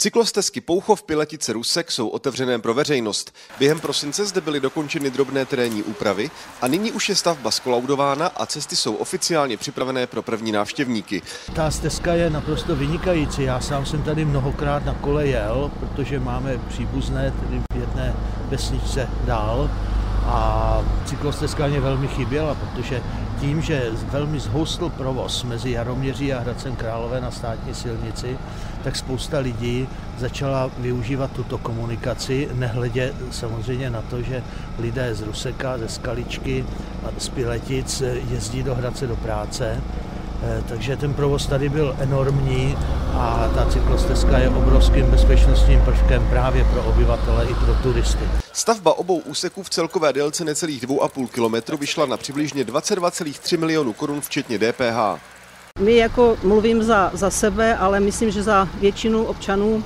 Cyklostezky Pouchov, Piletice, Rusek jsou otevřené pro veřejnost. Během prosince zde byly dokončeny drobné terénní úpravy a nyní už je stavba skolaudována a cesty jsou oficiálně připravené pro první návštěvníky. Ta stezka je naprosto vynikající. Já sám jsem tady mnohokrát na kole jel, protože máme příbuzné tedy v jedné vesničce dál a cyklostezka mě velmi chyběla, protože tím, že velmi zhoustl provoz mezi Jaroměří a Hradcem Králové na státní silnici, tak spousta lidí začala využívat tuto komunikaci, nehledě samozřejmě na to, že lidé z Ruseka, ze Skaličky a z Piletic jezdí do Hradce do práce takže ten provoz tady byl enormní a ta cyklostezka je obrovským bezpečnostním prvkem právě pro obyvatele i pro turisty. Stavba obou úseků v celkové délce necelých 2,5 kilometru vyšla na přibližně 22,3 milionů korun včetně DPH. My jako mluvím za, za sebe, ale myslím, že za většinu občanů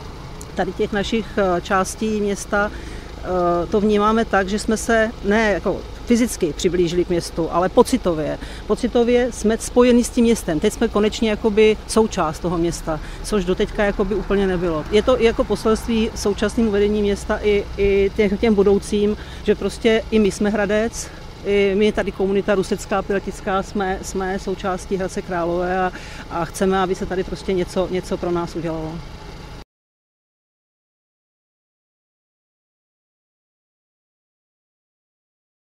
tady těch našich eh, částí města eh, to vnímáme tak, že jsme se ne jako fyzicky přiblížili k městu, ale pocitově. Pocitově jsme spojeni s tím městem. Teď jsme konečně jakoby součást toho města, což doteďka jakoby úplně nebylo. Je to i jako poselství současnému vedení města i, i těm, těm budoucím, že prostě i my jsme Hradec, i my tady komunita rusecká, piletická, jsme, jsme součástí Hradce Králové a, a chceme, aby se tady prostě něco, něco pro nás udělalo.